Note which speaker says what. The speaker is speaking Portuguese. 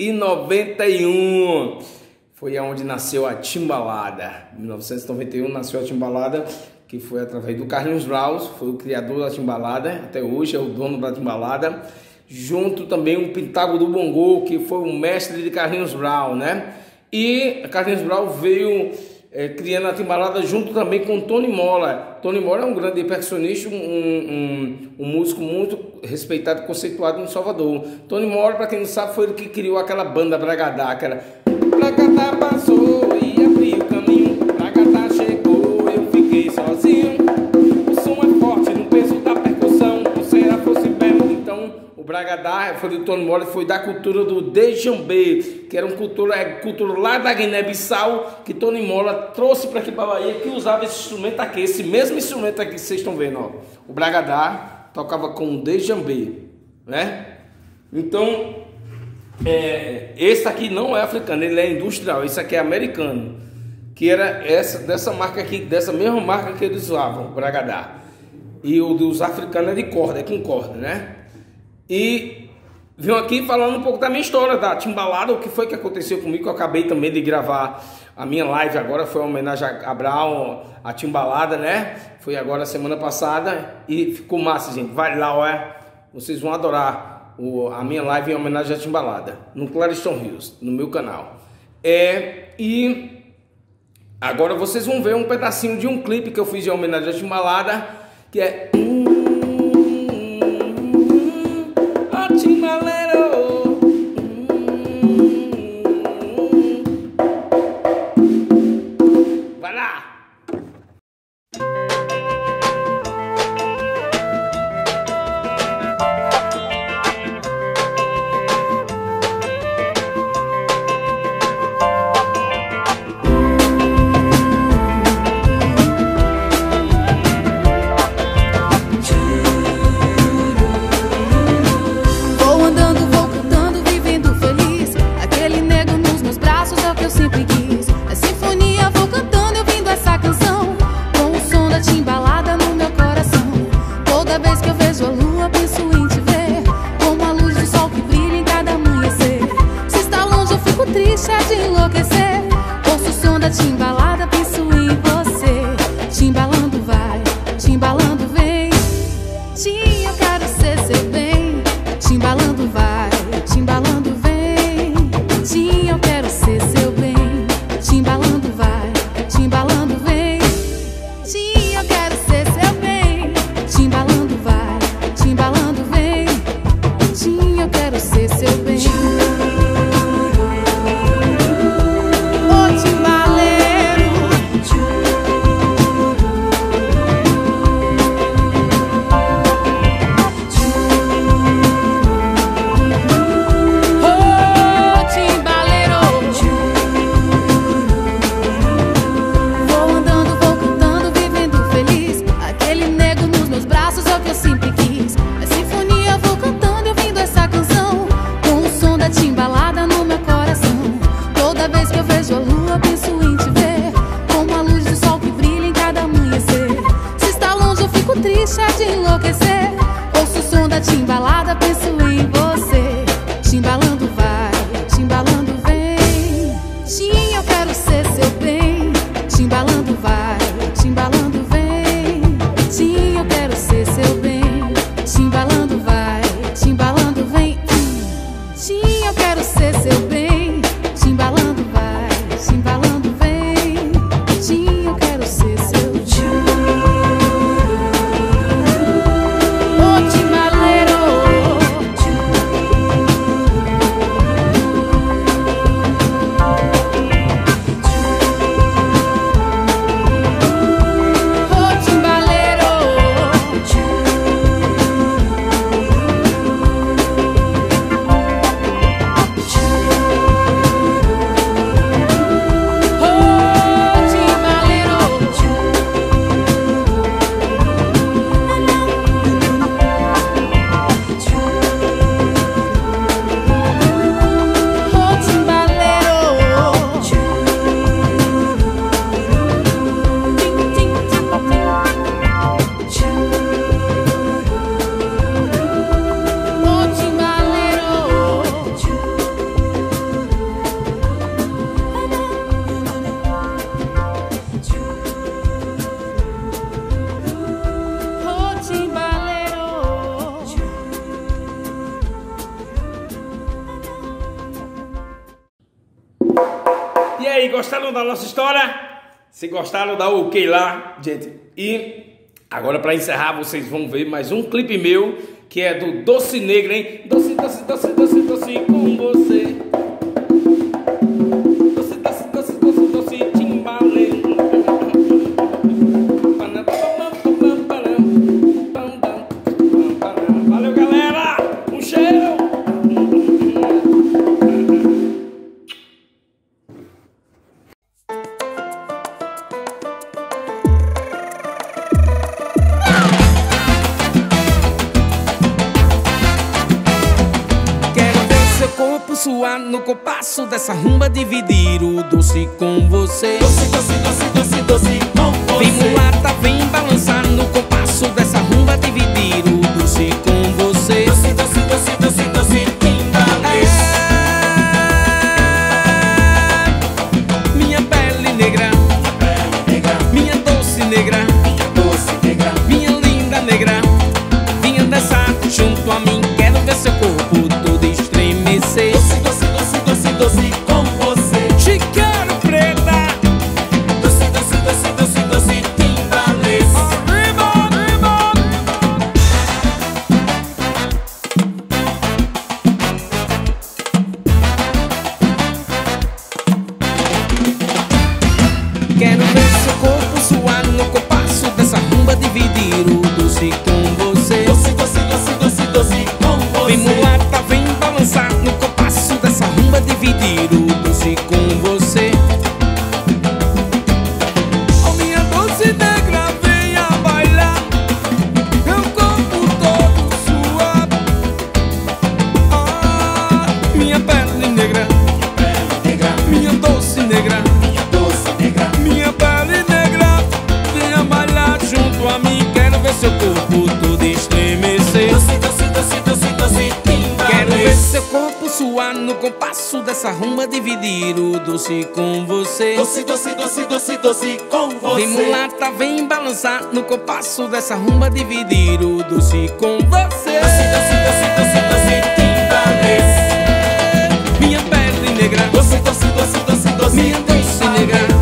Speaker 1: 1991 foi aonde nasceu a Timbalada. Em 1991 nasceu a Timbalada, que foi através do Carlinhos Raus, foi o criador da Timbalada, até hoje é o dono da Timbalada. Junto também o Pintago do Bongo, que foi o mestre de Carlinhos Brown, né? E Carlinhos Brown veio é, criando a timbalada junto também com Tony Mola. Tony Mola é um grande percussionista, um, um, um músico muito respeitado e conceituado em Salvador. Tony Mola, para quem não sabe, foi ele que criou aquela banda Bragadá, aquela Bragadá o Bragadá foi do Tony Mola, foi da cultura do Djambê que era uma cultura, é, cultura lá da Guiné-Bissau, que Tony Mola trouxe para aqui para Bahia, que usava esse instrumento aqui, esse mesmo instrumento aqui que vocês estão vendo, ó. O Bragadá tocava com o Djambê, né? Então, é, esse aqui não é africano, ele é industrial, esse aqui é americano, que era essa dessa marca aqui, dessa mesma marca que eles usavam, Bragadá. E o dos africanos é de corda, é com corda, né? E Vim aqui falando um pouco da minha história da Timbalada, o que foi que aconteceu comigo. Eu acabei também de gravar a minha live agora, foi uma homenagem a Abraão, a Timbalada, né? Foi agora semana passada e ficou massa, gente. Vai lá, olha. Vocês vão adorar o, a minha live em homenagem a Timbalada, no Clariston Hills, no meu canal. É, e agora vocês vão ver um pedacinho de um clipe que eu fiz em homenagem a Timbalada, que é
Speaker 2: gostaram da nossa história? Se gostaram, dá o ok lá, gente. E agora para encerrar, vocês vão ver mais um clipe meu que é do Doce Negra, hein? Doce, doce, doce, doce, doce com você.
Speaker 1: Suar no compasso dessa rumba dividir o doce com você.
Speaker 3: Doce, doce, doce, doce, doce com você.
Speaker 1: Vem mulata, vem balançar no compasso dessa rumba dividir Quero ver me Quero ver seu corpo todo estremecer
Speaker 3: Doce, doce, doce, doce, doce
Speaker 1: Quero ver seu corpo suar no compasso dessa rumba Dividir o doce com você
Speaker 3: Doce, doce, doce, doce, doce com você Vem
Speaker 1: mulata, vem balançar no compasso dessa rumba Dividir o doce com você Doce, doce,
Speaker 3: doce, doce, doce
Speaker 1: Minha pele negra
Speaker 3: Doce, doce, doce, doce, doce Minha pele negra